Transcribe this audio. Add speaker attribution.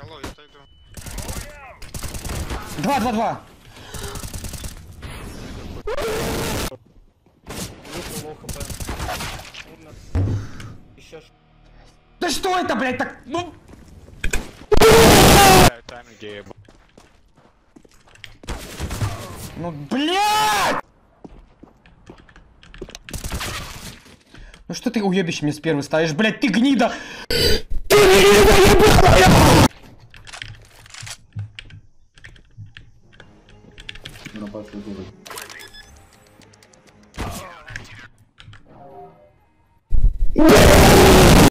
Speaker 1: Я ловлю, отойду.
Speaker 2: Два, два, два. Да что это, блядь, так... Ну... Ну, блядь! Ну что ты уебище мне с первой ставишь, блядь, ты гнида! Ты гнида
Speaker 3: на базу город. Yeah!